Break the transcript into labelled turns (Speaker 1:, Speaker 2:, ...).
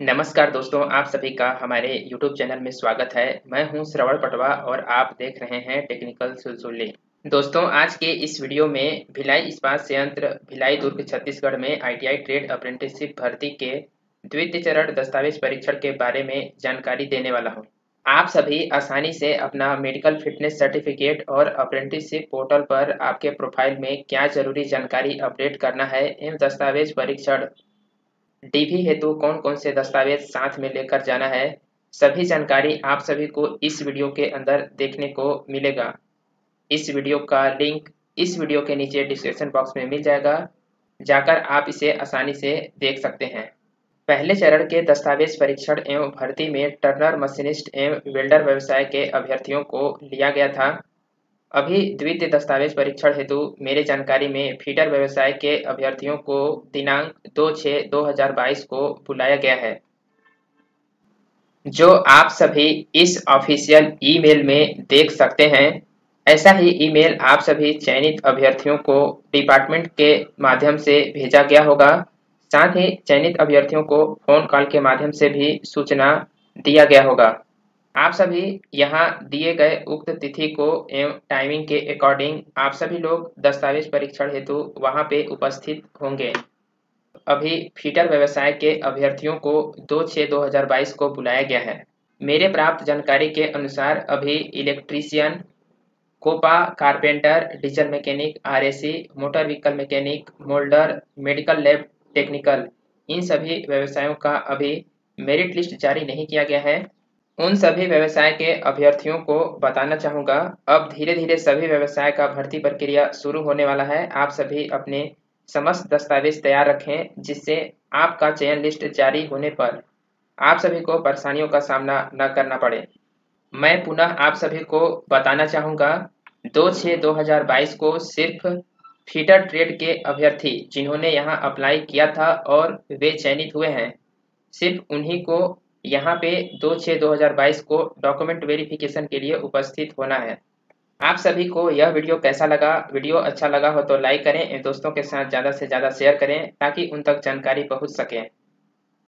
Speaker 1: नमस्कार दोस्तों, आप सभी का हमारे YouTube चैनल में स्वागत है। मैं हूँ श्रवण पटवा और आप देख रहे हैं टेक्निकल सुलसुली दोस्तों, आज के इस वीडियो में भिलाई इस्पात संयंत्र, भिलाई दुर्ग, छत्तीसगढ़ में आईटीआई ट्रेड अप्रेंटिसशिप भर्ती के द्वितीय चरण दस्तावेज़ परीक्षण के बारे में जानकारी देने वाला हूँ। आप सभी आसानी से अपना मेडिकल फिटनेस सर्टिफिकेट और अप्रेंटिसशिप पोर्टल पर आपके प्रोफ़ाइल में क्या ज़रूरी जानकारी अपडेट करना है, एवं दस्तावेज़ परीक्षण डीवी हेतु कौन कौन से दस्तावेज़ साथ में लेकर जाना है, सभी जानकारी आप सभी को इस वीडियो के अंदर देखने को मिलेगा। इस वीडियो का लिंक इस वीडियो के नीचे डिस्क्रिप्शन बॉक्स में मिल जाएगा, जाकर आप इसे आसानी से देख सकते हैं। पहले चरण के दस्तावेज़ परीक्षण एवं भर्ती में टर्नर, मशीनिस्ट एवं वेल्डर व्यवसाय के अभ्यर्थियों को लिया गया था। अभी द्वितीय दस्तावेज़ परीक्षण हेतु मेरे जानकारी में फीडर व्यवसाय के अभ्यर्थियों को दिनांक दो छः दो हज़ार बाईस को बुलाया गया है। जो आप सभी इस ऑफिशियल ईमेल में देख सकते हैं, ऐसा ही ईमेल आप सभी चयनित अभ्यर्थियों को डिपार्टमेंट के माध्यम से भेजा गया होगा। साथ ही चयनित अभ्यर्थियों को फ़ोन कॉल के माध्यम से भी सूचना दिया गया होगा। आप सभी यहाँ दिए गए उक्त तिथि को एवं टाइमिंग के अकॉर्डिंग आप सभी लोग दस्तावेज़ परीक्षण हेतु वहाँ पे उपस्थित होंगे। अभी फीटर व्यवसाय के अभ्यर्थियों को दो छः दो हज़ार बाईस को बुलाया गया है। मेरे प्राप्त जानकारी के अनुसार अभी electrician, COPA carpenter, diesel mechanic, RAC, motor vehicle mechanic, moulder, medical lab, technical, इन सभी व्यवसायों का अभी मेरिट लिस्ट जारी नहीं किया गया है। उन सभी व्यवसाय के अभ्यर्थियों को बताना चाहूँगा, अब धीरे धीरे सभी व्यवसाय का भर्ती प्रक्रिया शुरू होने वाला है। आप सभी अपने समस्त दस्तावेज़ तैयार रखें, जिससे आपका चयन लिस्ट जारी होने पर आप सभी को परेशानियों का सामना न करना पड़े। मैं पुनः आप सभी को बताना चाहूँगा, दो छः दो हज़ार बाईस को सिर्फ़ फीटर ट्रेड के अभ्यर्थी जिन्होंने यहाँ अप्लाई किया था और वे चयनित हुए हैं, सिर्फ़ उन्हीं को यहाँ पे दो छः दो हज़ार बाईस को डॉक्यूमेंट वेरिफिकेशन के लिए उपस्थित होना है। आप सभी को यह वीडियो कैसा लगा? वीडियो अच्छा लगा हो तो लाइक करें, दोस्तों के साथ ज़्यादा से ज़्यादा शेयर करें, ताकि उन तक जानकारी पहुँच सके।